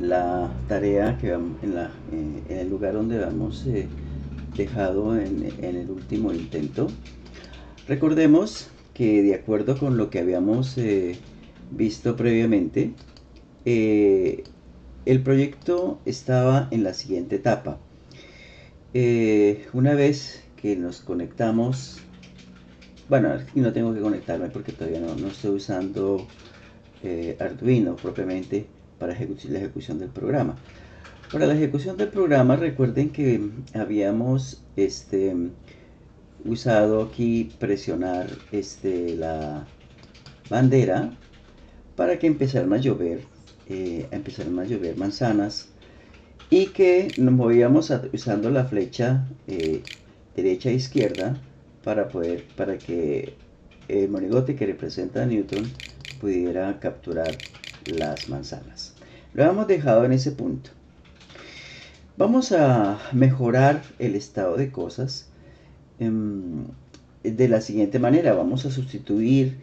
la tarea que en, la, eh, en el lugar donde hemos eh, dejado en, el último intento. Recordemos que de acuerdo con lo que habíamos eh, visto previamente, el proyecto estaba en la siguiente etapa. una vez que nos conectamos, bueno, aquí no tengo que conectarme porque todavía no, no estoy usando Arduino propiamente, para la ejecución del programa. Para la ejecución del programa recuerden que habíamos este, usado aquí presionar este, la bandera para que empezaran a llover, eh, empezaran a llover manzanas y que nos movíamos usando la flecha eh, derecha e izquierda para poder para que el monigote que representa a Newton pudiera capturar las manzanas. Lo hemos dejado en ese punto. Vamos a mejorar el estado de cosas em, de la siguiente manera. Vamos a sustituir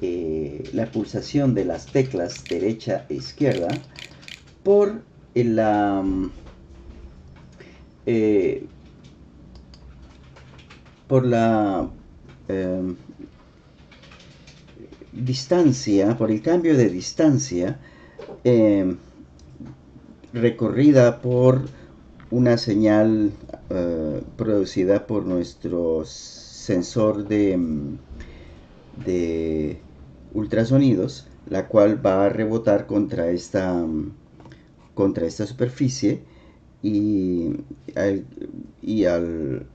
eh, la pulsación de las teclas derecha e izquierda por la eh, por la em, distancia, por el cambio de distancia em, recorrida por una señal eh, producida por nuestro sensor de, de ultrasonidos, la cual va a rebotar contra esta, contra esta superficie y y al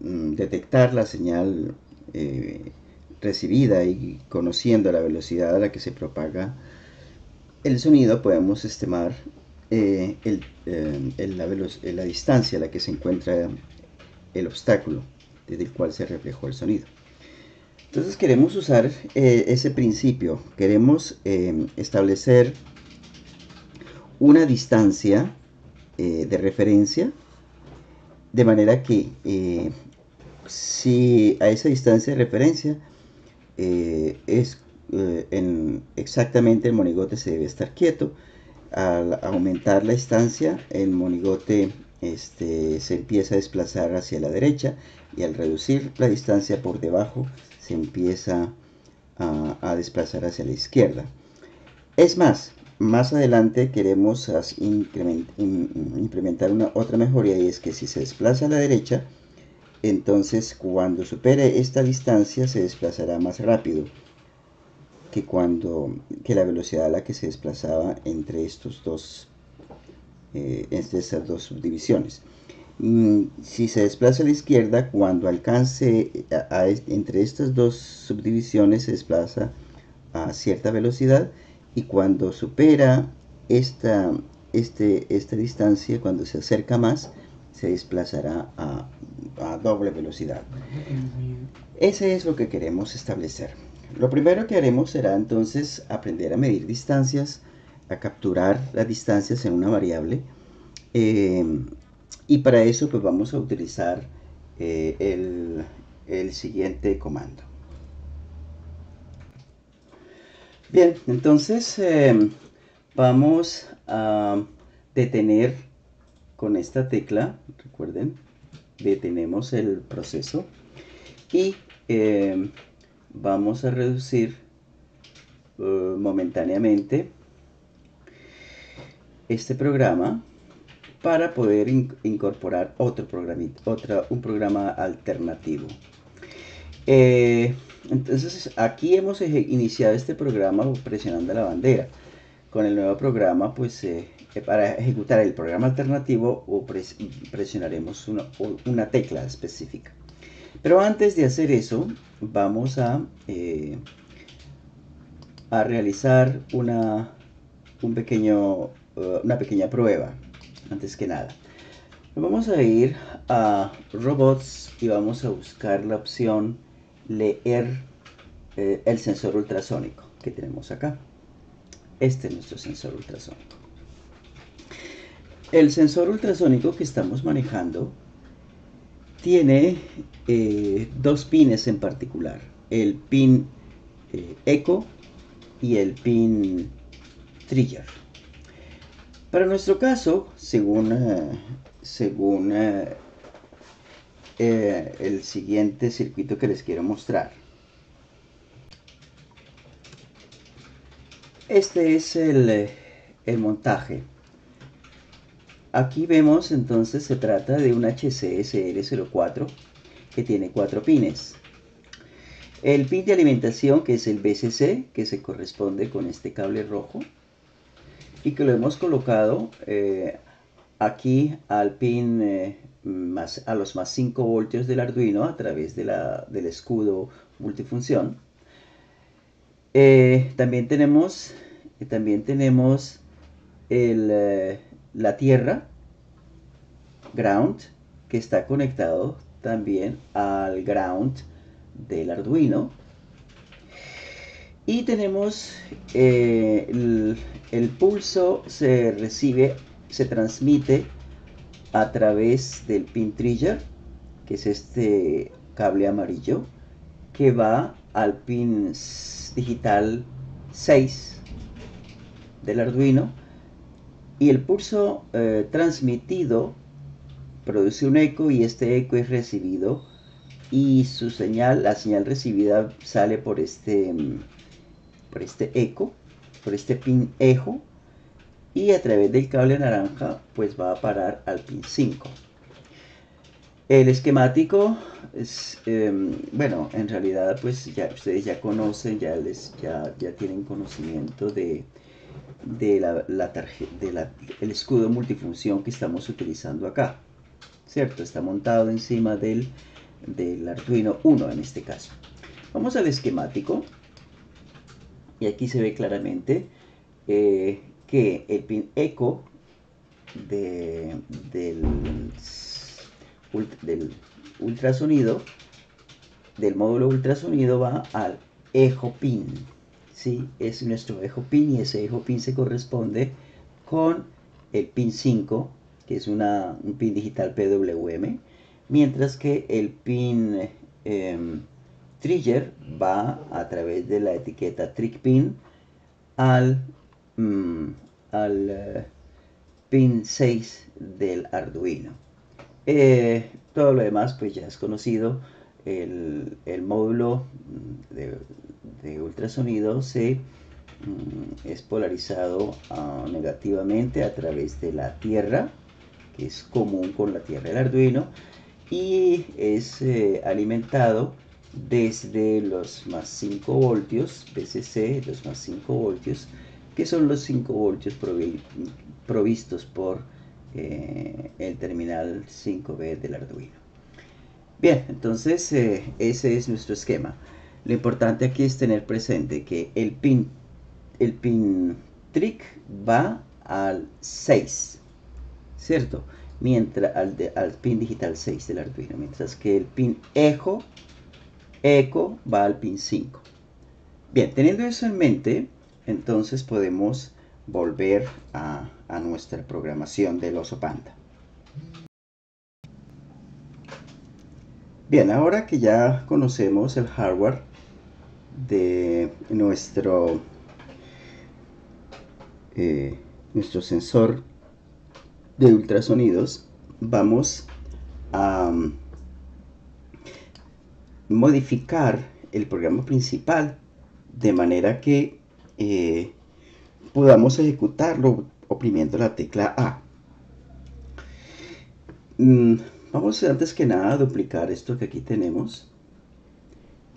mm, detectar la señal eh, recibida y conociendo la velocidad a la que se propaga el sonido podemos estimar eh, eh, la, distancia a la que se encuentra el obstáculo desde el cual se reflejó el sonido. Entonces queremos usar eh, ese principio, queremos establecer una distancia de referencia de manera que si a esa distancia de referencia es en exactamente el monigote se debe estar quieto, al aumentar la distancia, el monigote este, se empieza a desplazar hacia la derecha y al reducir la distancia por debajo se empieza a, desplazar hacia la izquierda. Es más, más adelante queremos implementar una otra mejoría y es que si se desplaza a la derecha, entonces cuando supere esta distancia se desplazará más rápido que cuando que la velocidad a la que se desplazaba entre estos dos eh, entre estas dos subdivisiones mm, si se desplaza a la izquierda cuando alcance entre estas dos subdivisiones se desplaza a cierta velocidad y cuando supera esta, este, esta distancia cuando se acerca más se desplazará a, a doble velocidad ese es lo que queremos establecer lo primero que haremos será entonces aprender a medir distancias, a capturar las distancias en una variable. Eh, y para eso pues vamos a utilizar eh, el, siguiente comando. Bien, entonces eh, vamos a detener con esta tecla, recuerden, detenemos el proceso y vamos a reducir uh, momentáneamente este programa para poder incorporar otro programa, otra, un programa alternativo. Eh, entonces aquí hemos iniciado este programa presionando la bandera. Con el nuevo programa, pues eh, para ejecutar el programa alternativo presionaremos una, tecla específica. Pero antes de hacer eso, vamos a, eh, realizar una, pequeña prueba, antes que nada. Vamos a ir a Robots y vamos a buscar la opción leer eh, el sensor ultrasónico que tenemos acá. Este es nuestro sensor ultrasónico. El sensor ultrasónico que estamos manejando tiene eh, dos pines en particular, el pin eh, eco y el pin trigger. Para nuestro caso, según, eh, según eh, el siguiente circuito que les quiero mostrar, este es el, el montaje. Aquí vemos entonces se trata de un HCSR04 que tiene cuatro pines. El pin de alimentación que es el BCC que se corresponde con este cable rojo y que lo hemos colocado eh, aquí al pin eh, más, a los más 5 voltios del Arduino a través de la, del escudo multifunción. Eh, también tenemos, también tenemos el, la tierra, ground, que está conectado también al ground del Arduino. Y tenemos eh, el, pulso se recibe, se transmite a través del pin trigger, que es este cable amarillo, que va al pin digital 6 del Arduino. Y el pulso eh, transmitido produce un eco y este eco es recibido y su señal, la señal recibida sale por este por este eco, por este pin ejo y a través del cable naranja pues va a parar al pin 5. El esquemático es, em, bueno, en realidad pues ya ustedes ya conocen, ya, les, ya, ya tienen conocimiento de, de, la, tarjeta, de la, el escudo multifunción que estamos utilizando acá. ¿Cierto? Está montado encima del, del Arduino 1 en este caso. Vamos al esquemático. Y aquí se ve claramente eh, que el pin eco del, del ultrasonido, del módulo ultrasonido va al ejo pin. ¿sí? Es nuestro ejo pin y ese ejo pin se corresponde con el pin 5, que es una, un pin digital PWM, mientras que el pin em, trigger va a través de la etiqueta trick pin al, mm, al eh, pin 6 del Arduino. Eh, todo lo demás pues ya es conocido. El, módulo de, ultrasonido se mm, es polarizado ah, negativamente a través de la tierra, que es común con la tierra del Arduino, y es eh, alimentado desde los más 5 voltios, BCC, los más 5 voltios, que son los 5 voltios provistos por eh, el terminal 5B del Arduino. Bien, entonces eh, ese es nuestro esquema. Lo importante aquí es tener presente que el pin, el pin trick va al 6, ¿cierto? Mientras al, al pin digital 6 del Arduino, mientras que el pin ejo eco va al pin 5. Bien, teniendo eso en mente, entonces podemos volver a, nuestra programación del oso panda. Bien, ahora que ya conocemos el hardware de nuestro, eh, nuestro sensor de ultrasonidos, vamos a modificar el programa principal de manera que eh, podamos ejecutarlo oprimiendo la tecla A. Mm, vamos antes que nada a duplicar esto que aquí tenemos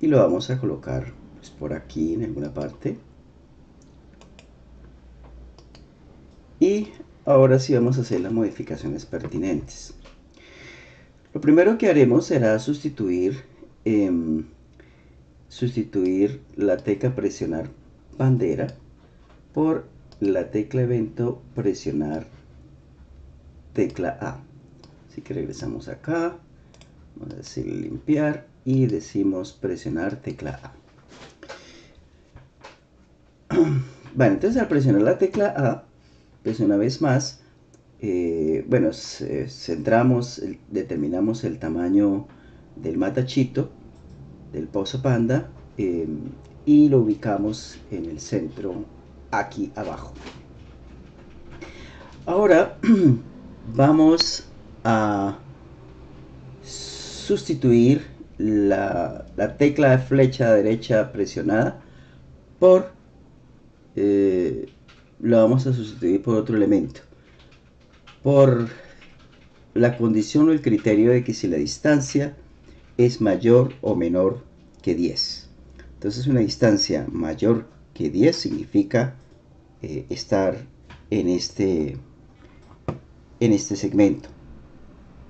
y lo vamos a colocar pues, por aquí en alguna parte. Y ahora sí vamos a hacer las modificaciones pertinentes. Lo primero que haremos será sustituir Em, sustituir la tecla presionar bandera por la tecla evento presionar tecla A. Así que regresamos acá, vamos a decir limpiar y decimos presionar tecla A. Bueno, entonces al presionar la tecla A, pues una vez más, eh, bueno, centramos, determinamos el tamaño del matachito, del pozo panda, eh, y lo ubicamos en el centro aquí abajo. Ahora vamos a sustituir la, tecla de flecha derecha presionada por eh, lo vamos a sustituir por otro elemento por la condición o el criterio de que si la distancia es mayor o menor que 10 entonces una distancia mayor que 10 significa eh, estar en este en este segmento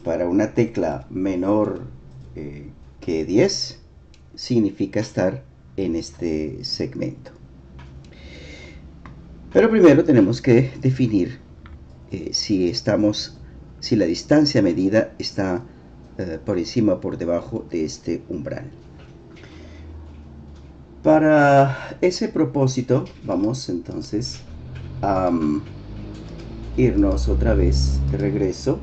para una tecla menor eh, que 10 significa estar en este segmento. Pero primero tenemos que definir eh, si estamos, si la distancia medida está por encima o por debajo de este umbral. Para ese propósito vamos entonces a mm, irnos otra vez de regreso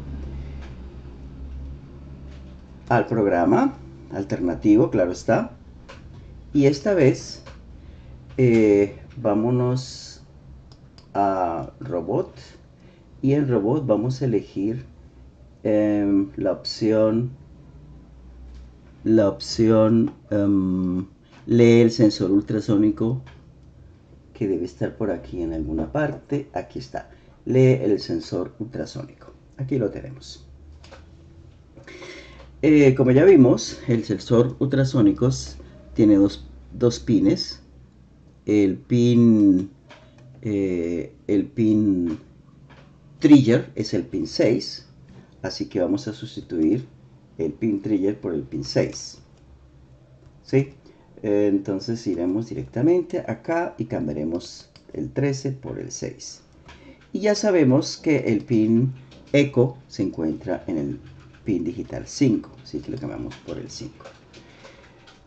al programa alternativo, claro está. Y esta vez eh, vámonos a robot y en robot vamos a elegir em, la opción la opción em, lee el sensor ultrasónico que debe estar por aquí en alguna parte aquí está lee el sensor ultrasónico aquí lo tenemos eh, como ya vimos, el sensor ultrasónicos tiene dos, pines. El pin, eh, el pin trigger es el pin 6, así que vamos a sustituir el pin trigger por el pin 6. ¿Sí? Entonces iremos directamente acá y cambiaremos el 13 por el 6. Y ya sabemos que el pin eco se encuentra en el pin digital 5, así que lo cambiamos por el 5.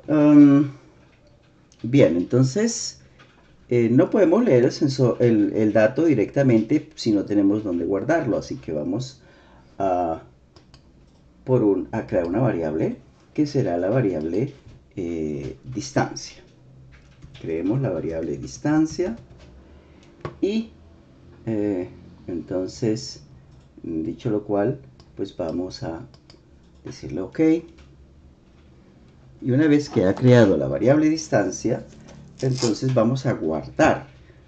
Um, bien, entonces eh, no podemos leer el, sensor, el, dato directamente si no tenemos donde guardarlo, así que vamos a, crear una variable que será la variable eh, distancia. Creemos la variable distancia y eh, entonces, dicho lo cual, pues vamos a decirle ok. Y una vez que ha creado la variable distancia, entonces vamos a guardar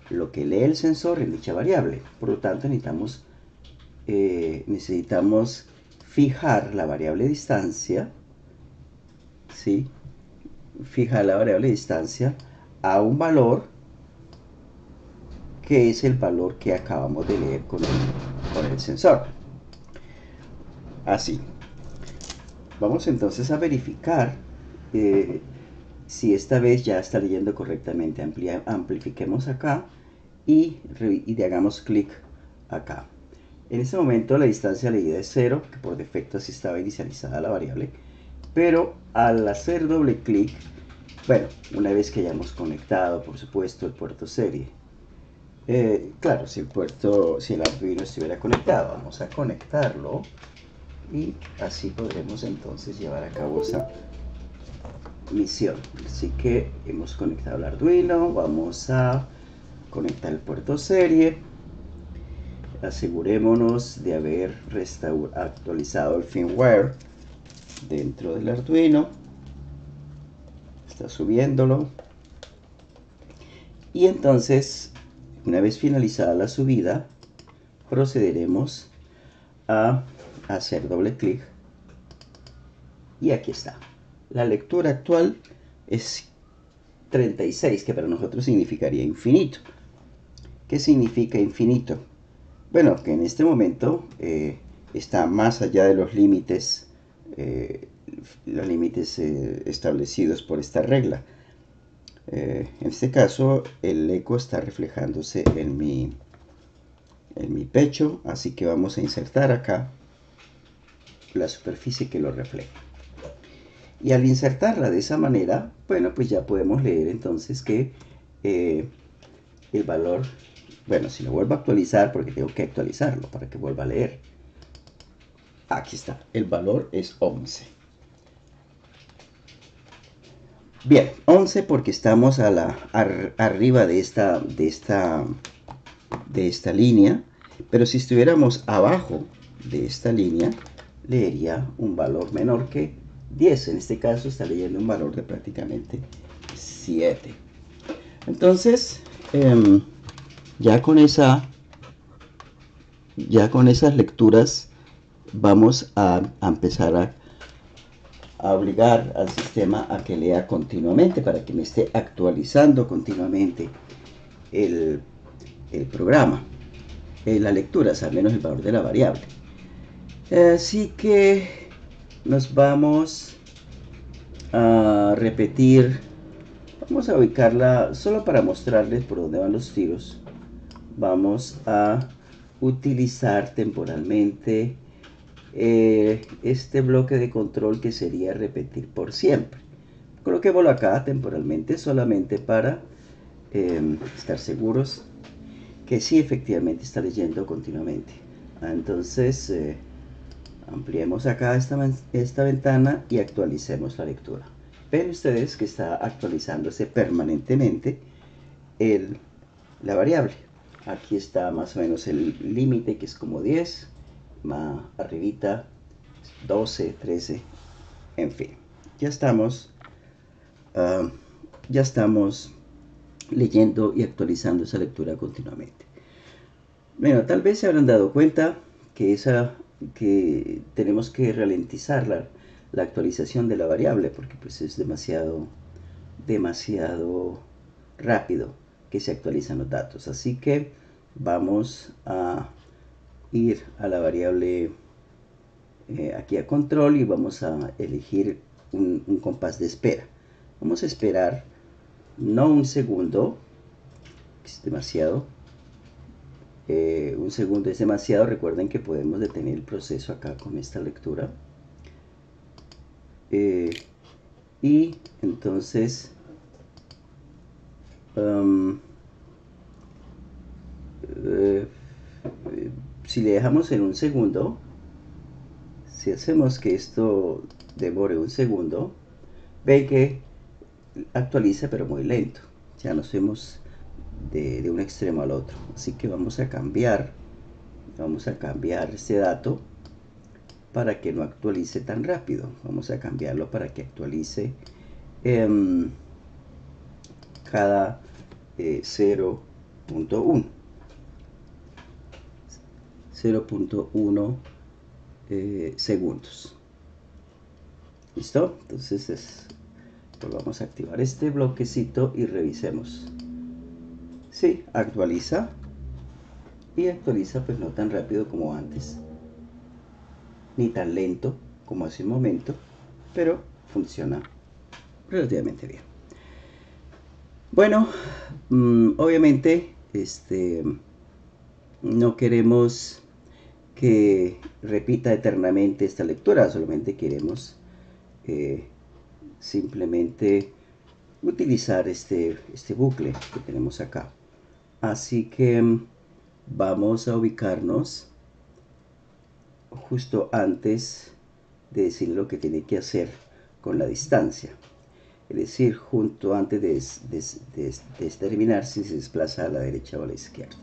lo que lee el sensor en dicha variable. Por lo tanto, necesitamos, eh, necesitamos fijar la variable distancia, ¿sí? Fijar la variable distancia a un valor que es el valor que acabamos de leer con el sensor así. Vamos entonces a verificar eh, si esta vez ya está leyendo correctamente. amplifiquemos acá y, y hagamos clic acá. En este momento la distancia leída es 0, que por defecto así estaba inicializada la variable. Pero al hacer doble clic, bueno, una vez que hayamos conectado, por supuesto, el puerto serie. Eh, claro, si el puerto, si el Arduino estuviera conectado, vamos a conectarlo y así podremos entonces llevar a cabo esa misión así que hemos conectado el arduino vamos a conectar el puerto serie asegurémonos de haber actualizado el firmware dentro del arduino está subiéndolo y entonces una vez finalizada la subida procederemos a hacer doble clic y aquí está. La lectura actual es 36, que para nosotros significaría infinito. ¿Qué significa infinito? Bueno, que en este momento eh, está más allá de los límites, eh, los límites eh, establecidos por esta regla. en este caso, el eco está reflejándose en mi, en mi pecho, así que vamos a insertar acá la superficie que lo refleja. Y al insertarla de esa manera, bueno, pues ya podemos leer entonces que eh, el valor, bueno, si lo vuelvo a actualizar, porque tengo que actualizarlo para que vuelva a leer. Aquí está, el valor es 11. Bien, 11 porque estamos a la, arriba de esta, de, esta, de esta línea Pero si estuviéramos abajo de esta línea, leería un valor menor que 10. En este caso está leyendo un valor de prácticamente 7. Entonces, em, ya con esa ya con esas lecturas vamos a, empezar a, obligar al sistema a que lea continuamente para que me esté actualizando continuamente el, programa, eh, las lecturas, al menos el valor de la variable. Así que nos vamos a repetir, vamos a ubicarla solo para mostrarles por dónde van los tiros. Vamos a utilizar temporalmente eh, este bloque de control que sería repetir por siempre. Coloquémoslo acá temporalmente solamente para em, estar seguros que sí efectivamente está leyendo continuamente. Ah, entonces eh, ampliemos acá esta, esta ventana y actualicemos la lectura. Ven ustedes que está actualizándose permanentemente el, la variable aquí está más o menos el límite que es como 10 más arribita 12 13 en fin ya estamos ah, ya estamos leyendo y actualizando esa lectura continuamente bueno tal vez se habrán dado cuenta que esa que tenemos que ralentizar la, la actualización de la variable porque pues es demasiado demasiado rápido que se actualizan los datos. Así que vamos a ir a la variable eh, aquí a control y vamos a elegir un, compás de espera. Vamos a esperar no un segundo, es demasiado, eh, un segundo es demasiado, recuerden que podemos detener el proceso acá con esta lectura. Eh, y entonces um, si le dejamos en un segundo, si hacemos que esto demore un segundo, ve que actualiza pero muy lento. Ya nos vemos de, un extremo al otro. Así que vamos a cambiar, vamos a cambiar este dato para que no actualice tan rápido. Vamos a cambiarlo para que actualice em, cada 0.1. Eh, 0.1 eh, segundos. ¿Listo? Entonces es, pues vamos a activar este bloquecito y revisemos. Sí, actualiza. Y actualiza pues no tan rápido como antes. Ni tan lento como hace un momento. Pero funciona relativamente bien. Bueno, mm, obviamente este, no queremos que repita eternamente esta lectura, solamente queremos eh, simplemente utilizar este, este bucle que tenemos acá. Así que mm, vamos a ubicarnos justo antes de decir lo que tiene que hacer con la distancia. Es decir, junto antes de, de determinar si se desplaza a la derecha o a la izquierda.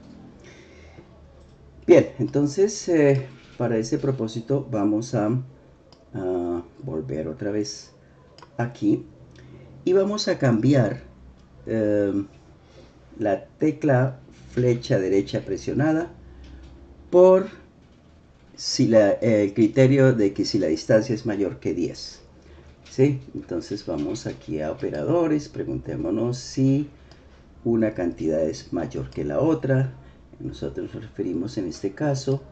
Bien, entonces eh, para ese propósito vamos a, volver otra vez aquí y vamos a cambiar em, la tecla flecha derecha presionada por si el criterio de que si la distancia es mayor que 10. ¿sí? Entonces vamos aquí a operadores, preguntémonos si una cantidad es mayor que la otra, nosotros nos referimos en este caso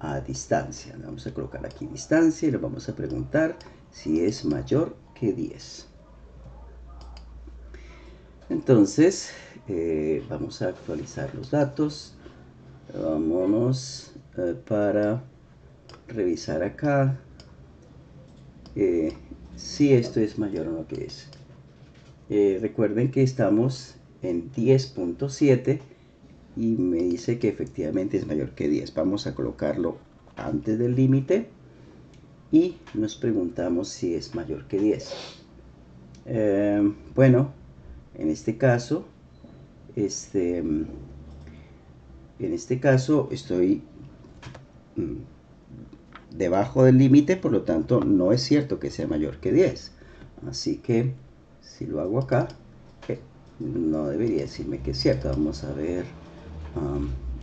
a distancia. Vamos a colocar aquí distancia y le vamos a preguntar si es mayor que 10. Entonces, eh, vamos a actualizar los datos. Vámonos eh, para revisar acá eh, si esto es mayor o no que es. recuerden que estamos en 10.7 y me dice que efectivamente es mayor que 10. Vamos a colocarlo antes del límite y nos preguntamos si es mayor que 10. Eh, bueno, en este caso, este, En este caso estoy mm, debajo del límite, por lo tanto no es cierto que sea mayor que 10. Así que si lo hago acá, no debería decirme que es cierto. Vamos a ver,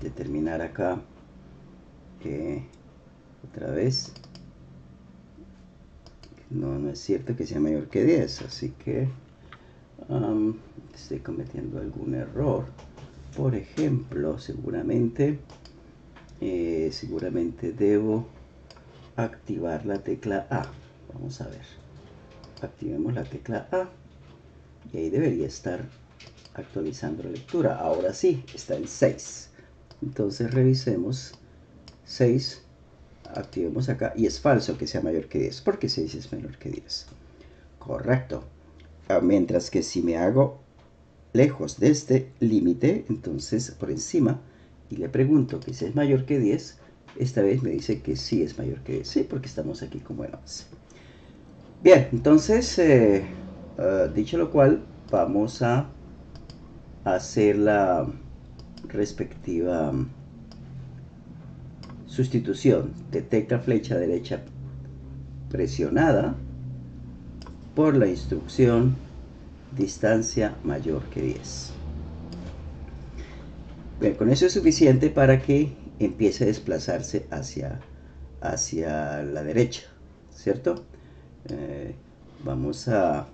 determinar acá eh, otra vez. No, no es cierto que sea mayor que 10, así que estoy cometiendo algún error. Por ejemplo, seguramente, eh, seguramente debo activar la tecla A. Vamos a ver. Activemos la tecla A y ahí debería estar actualizando la lectura. Ahora sí, está en 6. Entonces revisemos 6, activemos acá y es falso que sea mayor que 10 porque 6 es menor que 10. Correcto. Ah, mientras que si me hago lejos de este límite, entonces por encima, y le pregunto que si es mayor que 10, esta vez me dice que sí es mayor que 10, sí, porque estamos aquí como en 11. Bien, entonces, eh, ah, dicho lo cual, vamos a hacer la respectiva sustitución de tecla flecha derecha presionada por la instrucción distancia mayor que 10. Bien, con eso es suficiente para que empiece a desplazarse hacia, hacia la derecha, ¿cierto? Eh, vamos a,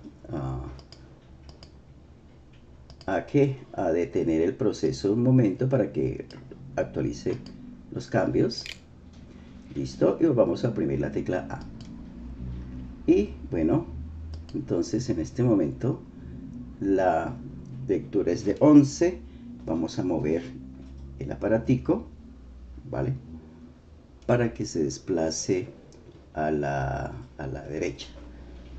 a, a detener el proceso un momento para que actualice los cambios. Listo, y vamos a oprimir la tecla A. Y bueno, entonces en este momento la lectura es de 11 vamos a mover el aparatico vale para que se desplace a la, a la derecha.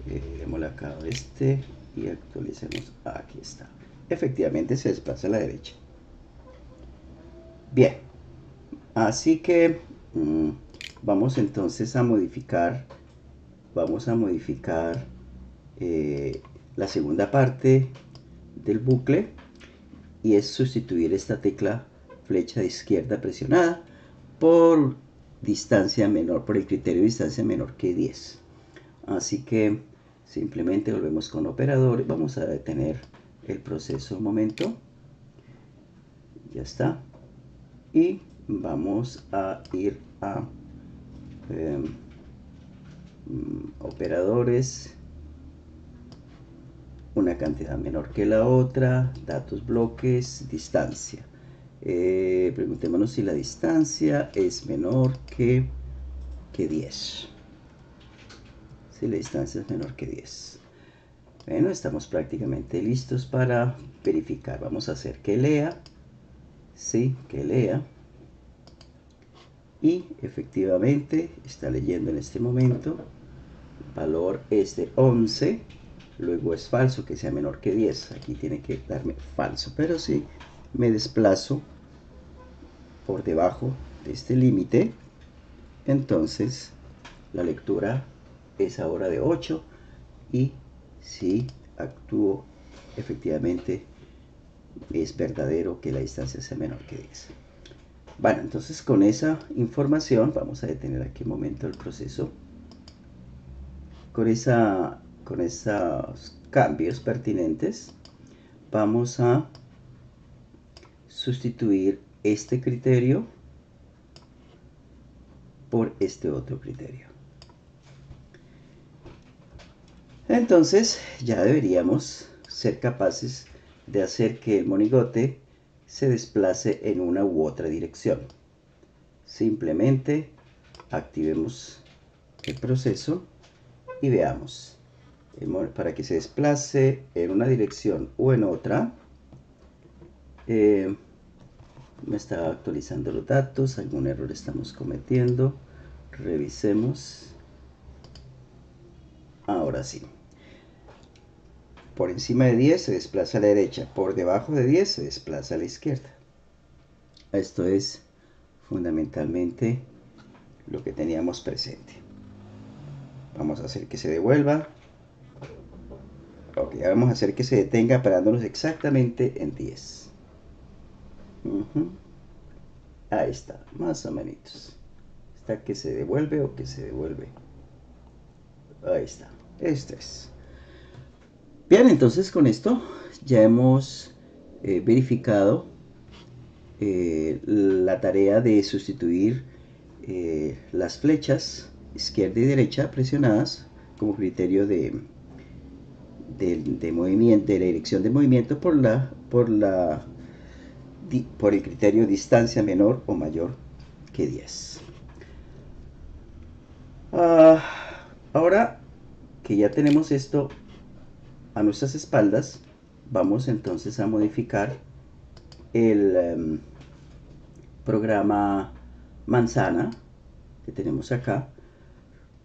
Eh, acá este y actualicemos. Aquí está efectivamente se desplaza a la derecha. Bien. Así que mm, vamos entonces a modificar vamos a modificar eh, la segunda parte del bucle y es sustituir esta tecla flecha de izquierda presionada por distancia menor, por el criterio de distancia menor que 10. Así que simplemente volvemos con operador, vamos a detener el proceso un momento. Ya está. Y vamos a ir a em, mm, operadores una cantidad menor que la otra, datos, bloques, distancia. Eh, preguntémonos si la distancia es menor que, que 10. Si la distancia es menor que 10. Bueno, estamos prácticamente listos para verificar. Vamos a hacer que lea. Sí, que lea. Y efectivamente está leyendo en este momento. El valor es de 11 luego es falso que sea menor que 10 aquí tiene que darme falso pero si me desplazo por debajo de este límite entonces la lectura es ahora de 8 y si actúo efectivamente es verdadero que la distancia sea menor que 10 bueno entonces con esa información vamos a detener aquí un momento el proceso con esa con esos cambios pertinentes, vamos a sustituir este criterio por este otro criterio. Entonces ya deberíamos ser capaces de hacer que el monigote se desplace en una u otra dirección. Simplemente activemos el proceso y veamos para que se desplace en una dirección o en otra. Eh, me está actualizando los datos, algún error estamos cometiendo. Revisemos. Ahora sí. Por encima de 10 se desplaza a la derecha, por debajo de 10 se desplaza a la izquierda. Esto es fundamentalmente lo que teníamos presente. Vamos a hacer que se devuelva Ok, vamos a hacer que se detenga parándonos exactamente en 10. Ahí está, más o menos. Está que se devuelve o que se devuelve. Ahí está. Este es. Bien, entonces con esto ya hemos eh, verificado eh, la tarea de sustituir eh, las flechas izquierda y derecha presionadas como criterio de, de, movimiento, de la dirección de movimiento por la, por la por el criterio distancia menor o mayor que 10. Ah, ahora que ya tenemos esto a nuestras espaldas, vamos entonces a modificar el em, programa manzana que tenemos acá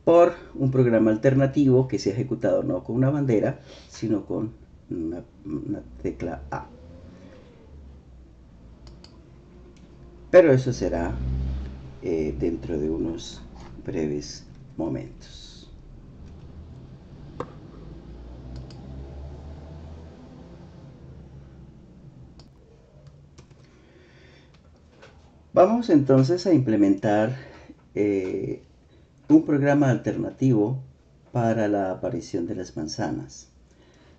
por un programa alternativo que se ha ejecutado no con una bandera, sino con una, tecla A. Pero eso será eh, dentro de unos breves momentos. Vamos entonces a implementar eh, un programa alternativo para la aparición de las manzanas.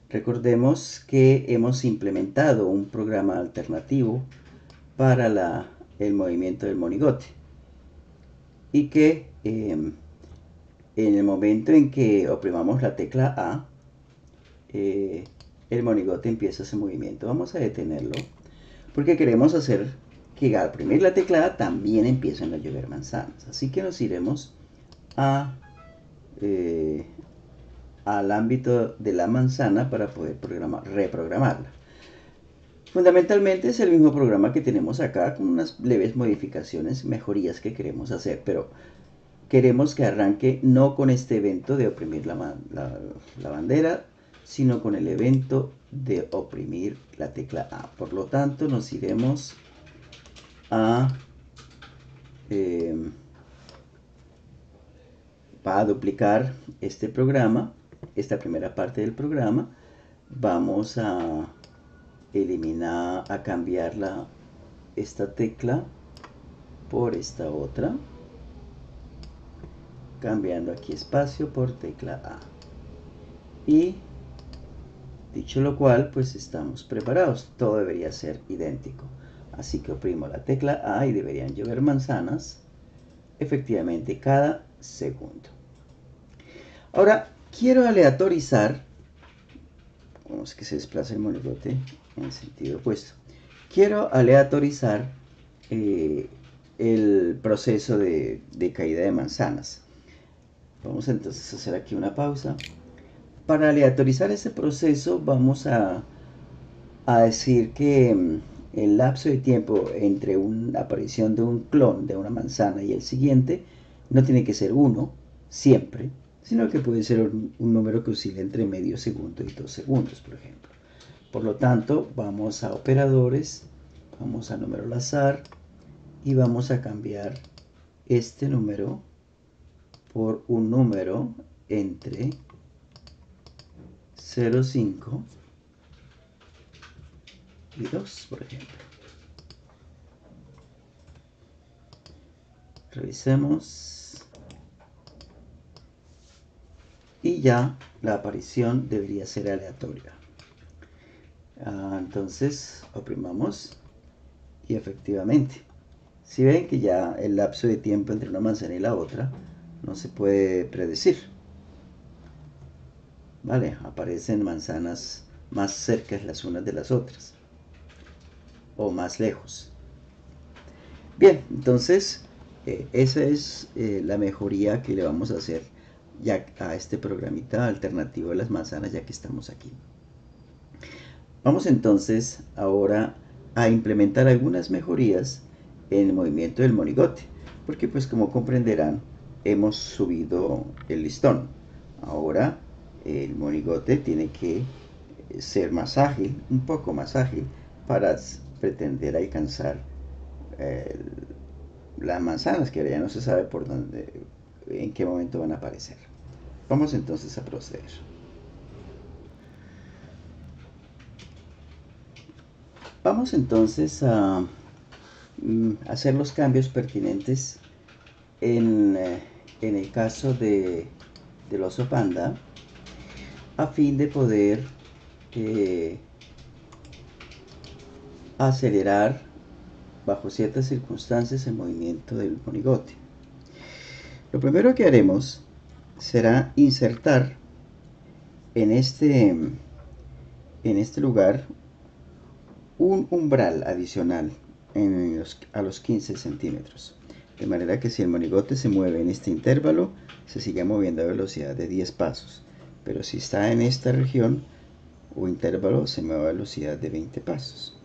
Recordemos que hemos implementado un programa alternativo para el movimiento del monigote y que em, en el momento en que oprimamos la tecla A, eh, el monigote empieza ese movimiento. Vamos a detenerlo porque queremos hacer que al oprimir la tecla A también empiecen a llover manzanas. Así que nos iremos a, eh, al ámbito de la manzana para poder programar, reprogramarla. Fundamentalmente es el mismo programa que tenemos acá con unas leves modificaciones, mejorías que queremos hacer, pero queremos que arranque no con este evento de oprimir la, la, bandera, sino con el evento de oprimir la tecla A. Por lo tanto, nos iremos a... Eh, va a duplicar este programa, esta primera parte del programa. Vamos a eliminar, a cambiarla esta tecla por esta otra cambiando aquí espacio por tecla A. Y dicho lo cual pues estamos preparados. Todo debería ser idéntico así que oprimo la tecla A y deberían llover manzanas efectivamente cada segundo. Ahora quiero aleatorizar vamos que se desplace el monigote en sentido opuesto. Quiero aleatorizar eh, el proceso de caída de manzanas. Vamos entonces a hacer aquí una pausa. Para aleatorizar ese proceso vamos a, a decir que mm, el lapso de tiempo entre una aparición de un clon de una manzana y el siguiente no tiene que ser uno siempre, sino que puede ser un, número que oscila entre medio segundo y dos segundos, por ejemplo. Por lo tanto, vamos a operadores, vamos a número al azar y vamos a cambiar este número por un número entre 0,5 y 2, por ejemplo. Revisemos. Y ya la aparición debería ser aleatoria. Ah, entonces, oprimamos y efectivamente, si ven que ya el lapso de tiempo entre una manzana y la otra no se puede predecir. ¿Vale? Aparecen manzanas más cerca las unas de las otras o más lejos. Bien, entonces eh, esa es eh, la mejoría que le vamos a hacer ya a este programita alternativo de las manzanas ya que estamos aquí. Vamos entonces ahora a implementar algunas mejorías en el movimiento del monigote, porque pues como comprenderán hemos subido el listón. Ahora el monigote tiene que ser más ágil, un poco más ágil, para pretender alcanzar eh, las manzanas que ya no se sabe por dónde, en qué momento van a aparecer. Vamos entonces a proceder. Vamos entonces a mm, hacer los cambios pertinentes en, eh, el caso de, del oso panda a fin de poder eh, acelerar bajo ciertas circunstancias el movimiento del monigote. Lo primero que haremos será insertar en este, en este lugar un umbral adicional a los 15 centímetros. De manera que si el monigote se mueve en este intervalo, se sigue moviendo a velocidad de 10 pasos. Pero si está en esta región o intervalo, se mueve a velocidad de 20 pasos.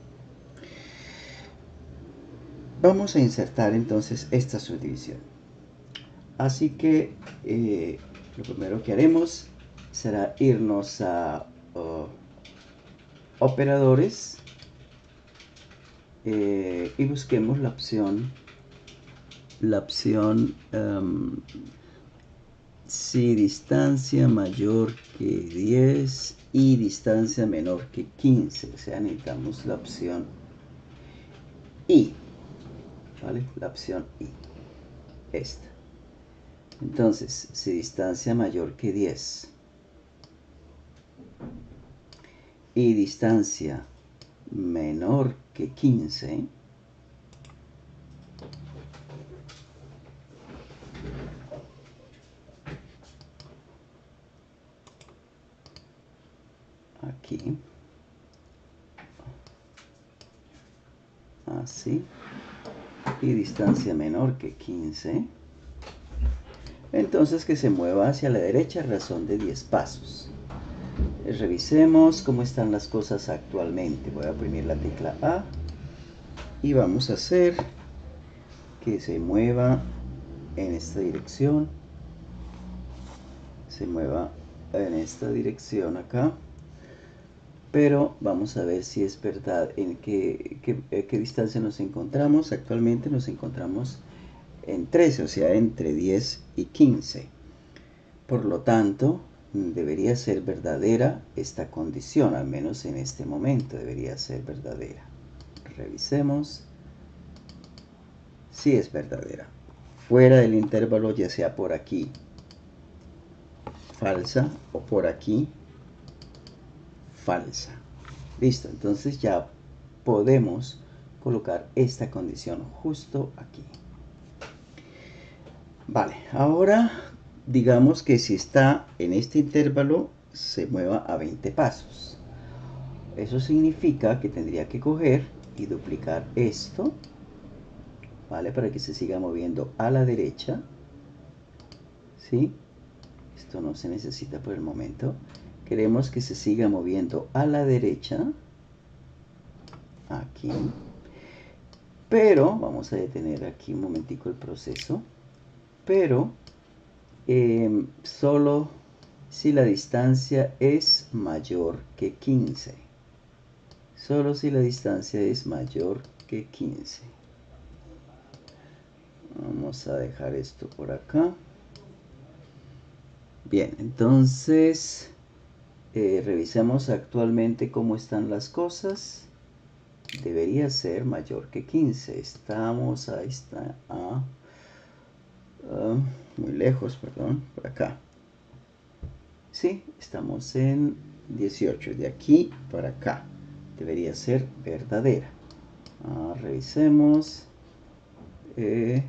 Vamos a insertar entonces esta subdivisión. Así que eh, lo primero que haremos será irnos a operadores eh, y busquemos la opción la opción em, si distancia mayor que 10 y distancia menor que 15 o sea necesitamos la opción ¿vale? la opción y esta entonces si distancia mayor que 10 y distancia menor que 15, aquí, así, y distancia menor que 15, entonces que se mueva hacia la derecha razón de 10 pasos. Revisemos cómo están las cosas actualmente. Voy a oprimir la tecla A y vamos a hacer que se mueva en esta dirección. Se mueva en esta dirección acá. Pero vamos a ver si es verdad en qué, qué, distancia nos encontramos. Actualmente nos encontramos en 13, o sea, entre 10 y 15. Por lo tanto, debería ser verdadera esta condición, al menos en este momento debería ser verdadera. Revisemos si es verdadera. Fuera del intervalo, ya sea por aquí, falsa, o por aquí, falsa. Listo, entonces ya podemos colocar esta condición justo aquí. Vale, ahora digamos que si está en este intervalo, se mueva a 20 pasos. Eso significa que tendría que coger y duplicar esto, ¿vale? Para que se siga moviendo a la derecha, ¿sí? Esto no se necesita por el momento. Queremos que se siga moviendo a la derecha, aquí. Pero, vamos a detener aquí un momentico el proceso, pero Em, solo si la distancia es mayor que 15. Solo si la distancia es mayor que 15. Vamos a dejar esto por acá. Bien, entonces eh, revisemos actualmente cómo están las cosas. Debería ser mayor que 15. Estamos, ahí está, muy lejos, perdón, por acá. Sí, estamos en 18, de aquí para acá. Debería ser verdadera. Ah, revisemos. Eh,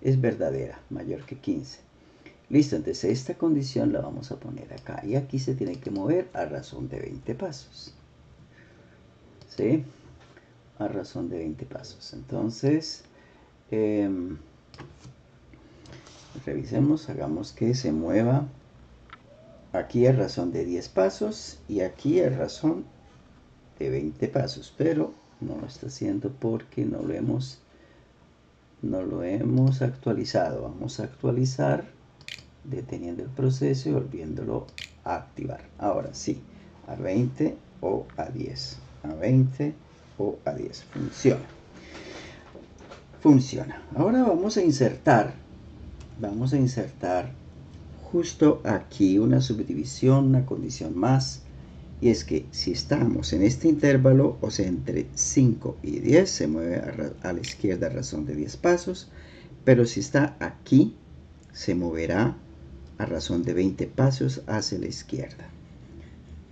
es verdadera, mayor que 15. Listo, entonces esta condición la vamos a poner acá. Y aquí se tiene que mover a razón de 20 pasos. ¿Sí? A razón de 20 pasos. Entonces, em, revisemos, hagamos que se mueva aquí a razón de 10 pasos y aquí a razón de 20 pasos, pero no lo está haciendo porque no lo hemos no lo hemos actualizado. Vamos a actualizar deteniendo el proceso y volviéndolo a activar. Ahora sí, a 20 o a 10. A 20 o a 10. Funciona. Funciona. Ahora vamos a insertar vamos a insertar justo aquí una subdivisión, una condición más Y es que si estamos en este intervalo, o sea, entre 5 y 10, se mueve a, la izquierda a razón de 10 pasos. Pero si está aquí, se moverá a razón de 20 pasos hacia la izquierda.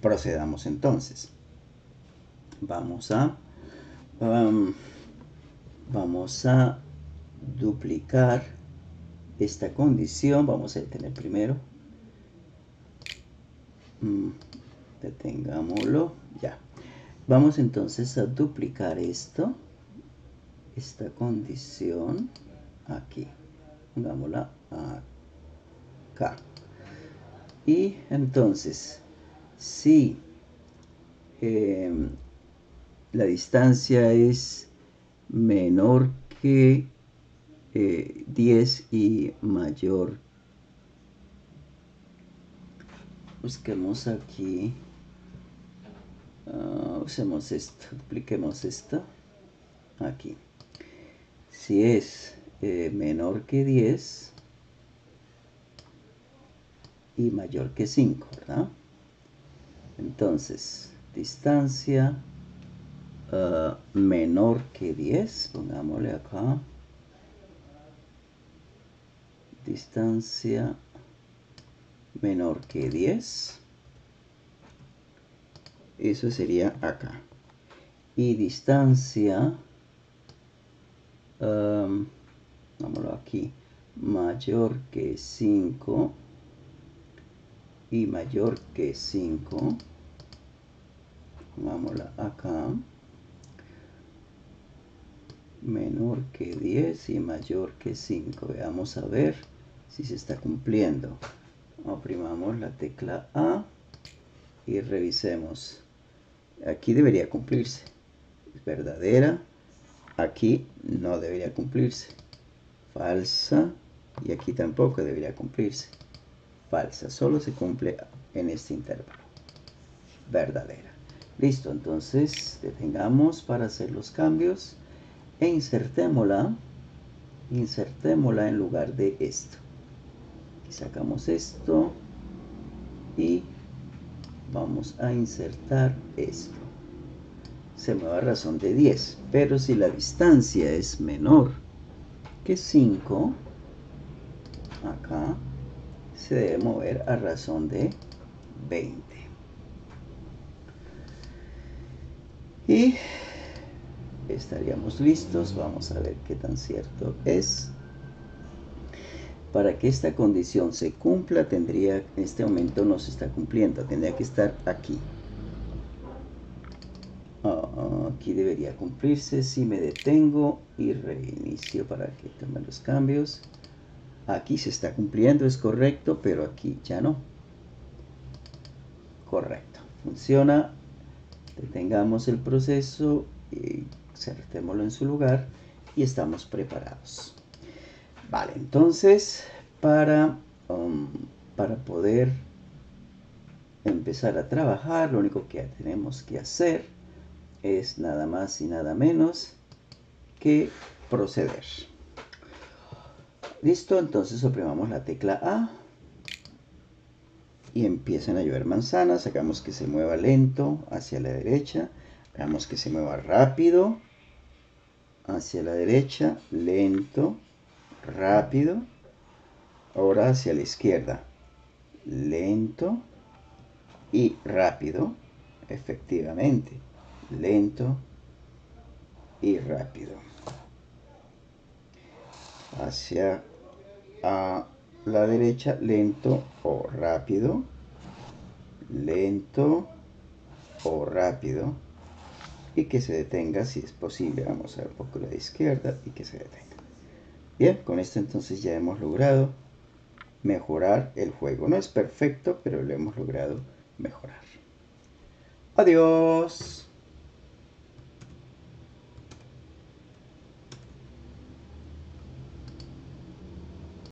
Procedamos entonces. Vamos a, um, vamos a duplicar esta condición. Vamos a detener primero. Mm, detengámoslo. Ya. Vamos entonces a duplicar esto. Esta condición aquí. Pongámosla Y entonces, si em, la distancia es menor que 10 eh, y mayor. Busquemos aquí. Uh, usemos esto dupliquemos esto. Aquí. Si es eh, menor que 10 y mayor que 5 ¿verdad? entonces distancia uh, menor que 10 pongámosle acá. Distancia menor que 10 eso sería acá. Y distancia um, vámonos aquí mayor que 5 y mayor que 5 vámonos acá menor que 10 y mayor que 5 veamos a ver si se está cumpliendo. Oprimamos la tecla A y revisemos. Aquí debería cumplirse. Verdadera. Aquí no debería cumplirse. Falsa. Y aquí tampoco debería cumplirse. Falsa. Solo se cumple en este intervalo. Verdadera. Listo. Entonces detengamos para hacer los cambios. E insertémosla. Insertémosla en lugar de esto sacamos esto y vamos a insertar esto se mueve a razón de 10 pero si la distancia es menor que 5 acá se debe mover a razón de 20 y estaríamos listos vamos a ver qué tan cierto es para que esta condición se cumpla, tendría, en este momento no se está cumpliendo, tendría que estar aquí. Ah, aquí debería cumplirse, si me detengo y reinicio para que tome los cambios. Aquí se está cumpliendo, es correcto, pero aquí ya no. Correcto, funciona. Detengamos el proceso y insertémoslo en su lugar y estamos preparados. Vale, entonces para, um, para poder empezar a trabajar, lo único que tenemos que hacer es nada más y nada menos que proceder. Listo, entonces oprimamos la tecla A y empiezan a llover manzanas. Hagamos que se mueva lento hacia la derecha. Hagamos que se mueva rápido hacia la derecha, lento rápido. Ahora hacia la izquierda. Lento y rápido. Efectivamente. Lento y rápido. Hacia a la derecha, lento o rápido. Lento o rápido. Y que se detenga si es posible. Vamos a ver un poco la izquierda y que se detenga. Bien, con esto entonces ya hemos logrado mejorar el juego. No es perfecto, pero lo hemos logrado mejorar. Adiós.